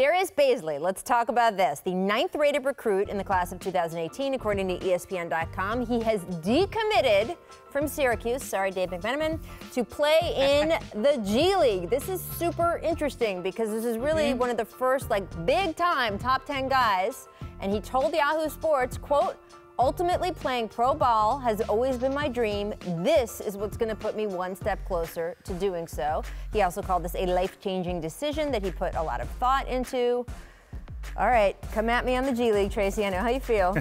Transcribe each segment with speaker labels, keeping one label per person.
Speaker 1: Darius Bazley, let's talk about this. The ninth rated recruit in the class of 2018, according to ESPN.com. He has decommitted from Syracuse, sorry, Dave McMenamin, to play in the G League. This is super interesting because this is really mm-hmm. one of the first, like, big time top 10 guys. And he told Yahoo Sports, quote, Ultimately, playing pro ball has always been my dream. This is what's going to put me one step closer to doing so. He also called this a life changing decision that he put a lot of thought into. All right, come at me on the G League, Tracy. I know how you feel.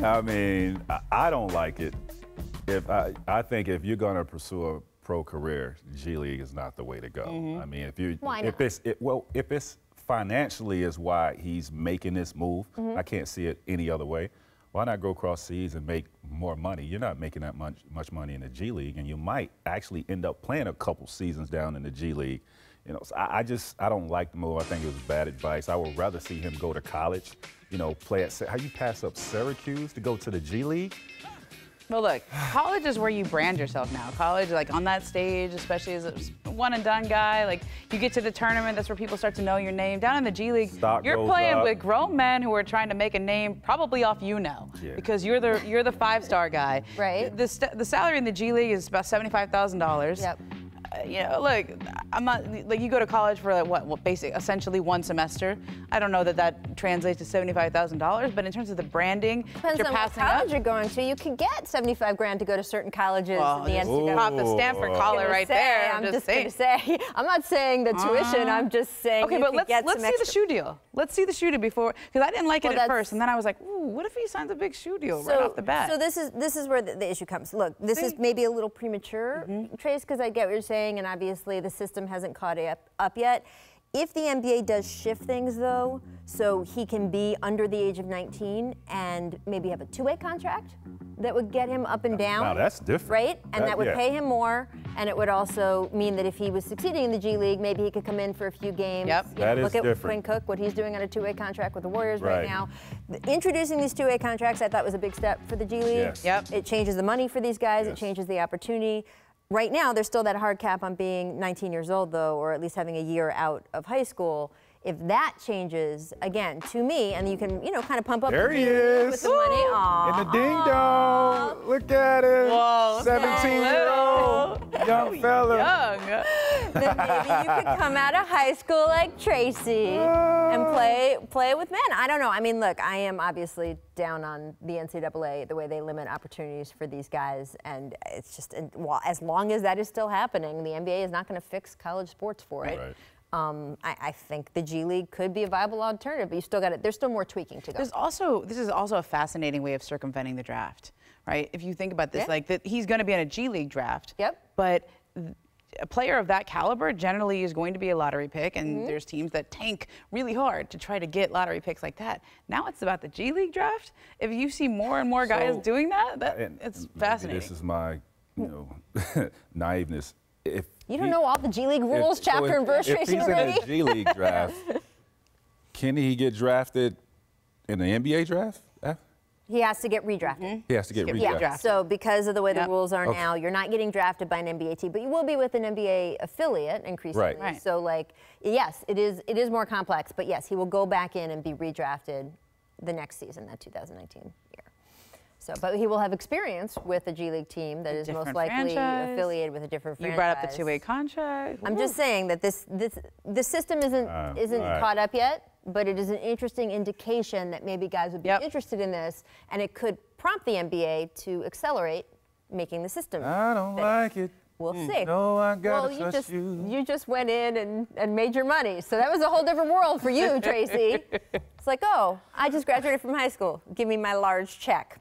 Speaker 2: I mean, I- I don't like it. If I, I think if you're going to pursue a pro career, G League is not the way to go. Mm-hmm. I mean, if you
Speaker 1: Why
Speaker 2: if
Speaker 1: not?
Speaker 2: it's it, well, if it's financially is why he's making this move,
Speaker 1: Mm-hmm.
Speaker 2: I can't see it any other way. Why not go across seas and make more money? You're not making that much much money in the G League, and you might actually end up playing a couple seasons down in the G League. You know, so I, I just I don't like the move. I think it was bad advice. I would rather see him go to college. You know, play at how you pass up Syracuse to go to the G League.
Speaker 3: Well, look, college is where you brand yourself now. College, like on that stage, especially as a one and done guy, like you get to the tournament, that's where people start to know your name. Down in the G League,
Speaker 2: Stock
Speaker 3: you're playing
Speaker 2: up.
Speaker 3: with grown men who are trying to make a name, probably off you now,
Speaker 2: Yeah.
Speaker 3: because you're the you're the five star guy.
Speaker 1: Right.
Speaker 3: The, st- the salary in the G League is about seventy five thousand dollars.
Speaker 1: Yep.
Speaker 3: Uh, you know, look, I'm not like you go to college for like what, what basic, essentially one semester. I don't know that that translates to seventy-five thousand dollars, but in terms of the branding,
Speaker 1: Depends
Speaker 3: you're
Speaker 1: on what college
Speaker 3: up.
Speaker 1: you're going to. You can get 75 grand to go to certain colleges
Speaker 3: Well,
Speaker 1: in the
Speaker 3: just
Speaker 1: NCAA.
Speaker 3: pop the Stanford
Speaker 2: Ooh.
Speaker 3: collar right
Speaker 1: say,
Speaker 3: there.
Speaker 1: I'm just,
Speaker 3: saying.
Speaker 1: going to say, I'm not saying the tuition. I'm just saying.
Speaker 3: Okay,
Speaker 1: you
Speaker 3: but
Speaker 1: could
Speaker 3: let's
Speaker 1: get
Speaker 3: let's
Speaker 1: some
Speaker 3: see the shoe deal. Let's see the shoe deal before, because I didn't like it at first, and then I was like, ooh, what if he signs a big shoe deal right off the bat?
Speaker 1: So this is this is where the, the issue comes. Look, this is maybe a little premature,
Speaker 3: Mm-hmm.
Speaker 1: Trace, because I get what you're saying, and obviously the system hasn't caught up, up yet. If the NBA does shift things, though, so he can be under the age of 19 and maybe have a two-way contract that would get him up and down.
Speaker 2: Now, that's different.
Speaker 1: right? And that,
Speaker 2: That-
Speaker 1: would
Speaker 2: yeah.
Speaker 1: pay him more, and it would also mean that if he was succeeding in the G League, maybe he could come in for a few games.
Speaker 3: Yep.
Speaker 1: You know,
Speaker 2: That is
Speaker 1: look at
Speaker 2: different.
Speaker 1: Quinn Cook, what he's doing on a two-way contract with the Warriors right,
Speaker 2: Right.
Speaker 1: now. The- Introducing these two-way contracts, I thought was a big step for the G League.
Speaker 2: Yes.
Speaker 3: Yep.
Speaker 1: It changes the money for these guys. It changes the opportunity. Right now, there's still that hard cap on being 19 years old, though, or at least having a year out of high school. If that changes, again, to me, and you can, you know, kind of pump up
Speaker 2: There
Speaker 1: the
Speaker 2: he
Speaker 1: G League
Speaker 2: is.
Speaker 1: with the money. Aw,
Speaker 2: In the ding dong. Look at him.
Speaker 3: Whoa,
Speaker 2: 17 year old young fella.
Speaker 3: Young.
Speaker 1: Then maybe you could come out of high school like Tracy and play play with men. I don't know. I mean, look, I am obviously down on the NCAA the way they limit opportunities for these guys, and it's just well, as long as that is still happening, the NBA is not going to fix college sports for it.
Speaker 2: Right.
Speaker 1: Um, I, I think the G League could be a viable alternative, but you still got it. There's still more tweaking to go.
Speaker 3: There's also this is also a fascinating way of circumventing the draft, right? If you think about this,
Speaker 1: Yeah.
Speaker 3: like that he's going to be in a G League draft.
Speaker 1: Yep.
Speaker 3: But th- a player of that caliber generally is going to be a lottery pick, and
Speaker 1: Mm-hmm.
Speaker 3: there's teams that tank really hard to try to get lottery picks like that. Now it's about the G League draft. If you see more and more guys
Speaker 2: So-
Speaker 3: doing that, that
Speaker 2: And
Speaker 3: it's
Speaker 2: maybe
Speaker 3: fascinating.
Speaker 2: This is my, you know, naiveness. If
Speaker 1: you don't
Speaker 2: he-
Speaker 1: know all the G League
Speaker 2: if-
Speaker 1: rules,
Speaker 2: so
Speaker 1: chapter
Speaker 2: if-
Speaker 1: and verse,
Speaker 2: If
Speaker 1: Tracy
Speaker 2: he's in
Speaker 1: already.
Speaker 2: the G League draft, can he get drafted in the NBA draft?
Speaker 1: He has to get redrafted.
Speaker 2: He has to get
Speaker 3: Get
Speaker 2: redrafted.
Speaker 1: Yeah. So because of the way the rules are
Speaker 2: Okay.
Speaker 1: now, you're not getting drafted by an NBA team, but you will be with an NBA affiliate increasingly.
Speaker 2: Right.
Speaker 3: Right.
Speaker 1: So like, yes, it is it is more complex, but yes, he will go back in and be redrafted the next season, that 2019 year. So, but he will have experience with a G League team that is most likely
Speaker 3: franchise.
Speaker 1: affiliated with a different
Speaker 3: you
Speaker 1: franchise.
Speaker 3: brought up the two-way contract.
Speaker 1: I'm just saying that this this the system isn't
Speaker 2: Uh,
Speaker 1: isn't
Speaker 2: right.
Speaker 1: caught up yet, but it is an interesting indication that maybe guys would be
Speaker 3: Yep.
Speaker 1: interested in this, and it could prompt the NBA to accelerate making the system.
Speaker 2: I don't
Speaker 1: fit.
Speaker 2: like it.
Speaker 1: We'll mm, see.
Speaker 2: No, I gotta
Speaker 1: well, you
Speaker 2: trust
Speaker 1: just
Speaker 2: you.
Speaker 1: just went in and, and made your money, so that was a whole different world for you, Tracy. it's like, oh, I just graduated from high school. Give me my large check.